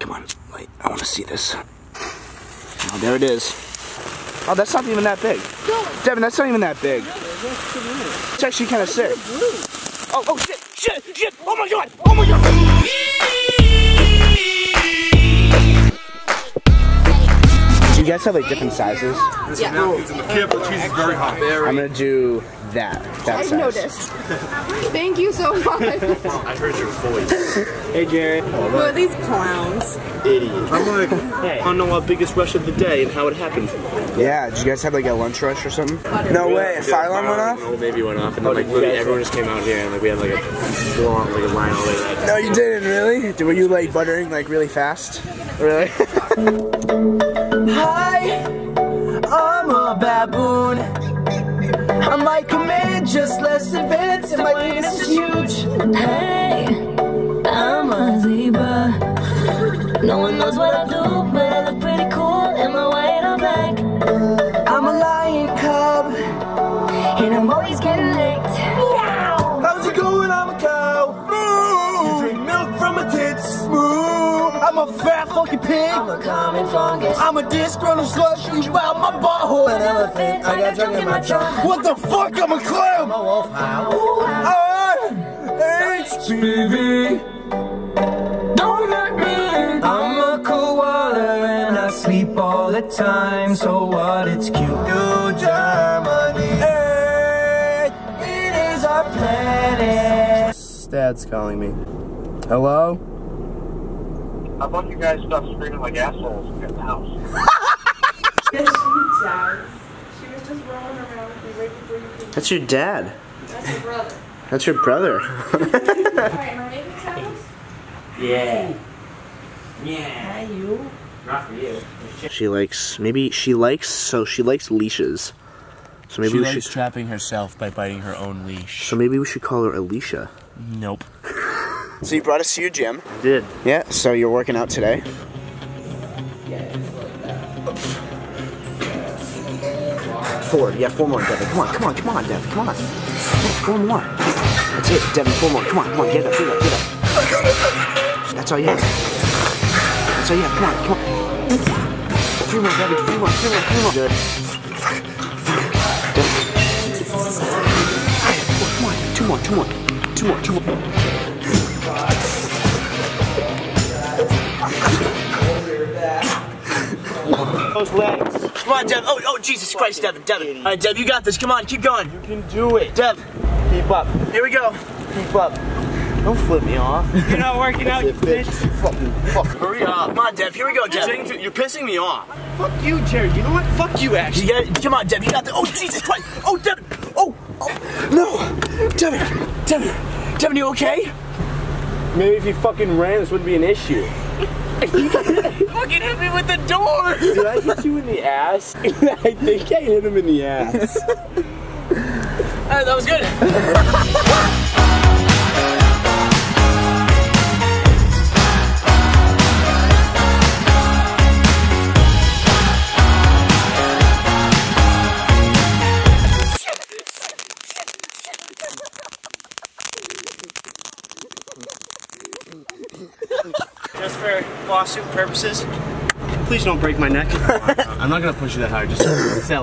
come on. Wait, I want to see this. Oh, there it is. Oh, that's not even that big. Devon, that's not even that big. It's actually kind of sick. Oh, oh, shit, shit, shit. Oh my god, oh my god. Do you guys have like different sizes? Careful, cheese is very hot. I'm gonna do that. That I've size. noticed. Thank you so much. I heard your voice. Hey, Jared. Who are these clowns? Idiot. I'm like, Hey, I don't know our biggest rush of the day and how it happened. Yeah, did you guys have like a lunch rush or something? No way, a fire alarm went off? Oh, maybe it went off, and then like literally everyone just came out here, and like we had like a full on like a line all the way. to- No, you didn't really. Were you like buttering like really fast? Really? Hi, I'm a baboon. I'm like a man, just less advanced, and my penis is huge. Hey, I'm a zebra. No one knows what I do, but I look pretty cool in my white or black. I'm a lion cub. And I'm always getting I'm a fat fucking pig. I'm a common fungus. I'm a disgruntled slut. You out my butthole. An elephant, I got junk in my trunk. What the fuck? I'm a clam. A wolf howl. I'm HPV. Don't hurt me. I'm a koala and I sleep all the time. So what? It's cute. New Germany. Earth, it is our planet. Dad's calling me. Hello? How about you guys stop screaming like assholes in the house? Yes, she does. She was just rolling around with me right before you came. That's your dad. That's your brother. That's your brother. Alright, am I making sounds? Yeah. Yeah. Hi you. Not for you. she likes maybe she likes so she likes leashes. So maybe She we likes should trapping herself by biting her own leash. so maybe we should call her Alicia. Nope. So you brought us to your gym. Did. Yeah, so you're working out today. Four, yeah, four more, Devon. Come on, come on, come on, Devon, come on. Four more. That's it, Devon, four more. Come on, come on, get up, get up, get up. That's all you have. That's all you have. Come on, come on. Three more, Devon, three more, three more, three more. Good. Devon. Come on, two more, two more, two more, two more. Those legs. Come on, Dev. Oh, oh, Jesus Christ, Devon, Devon. All right, Dev, you got this. Come on, keep going. You can do it. Dev, Keep up. here we go. Keep up. Don't flip me off. You're not working out, you bitch. Fucking, fuck. Hurry up. Come on, Dev. Here we go, Dev. You're pissing me off. Fuck you, Jared. You know what? Fuck you, You actually. got it. Come on, Dev. You got this. Oh, Jesus Christ. Oh, Devon. Oh, oh. No. Devon. Devon. Devon, you okay? Maybe if you fucking ran, this wouldn't be an issue. Fucking hit me with the door. Did I hit you in the ass? I think I hit him in the ass. All right, that was good. Just for lawsuit purposes, please don't break my neck. I'm not gonna push you that hard. Just sell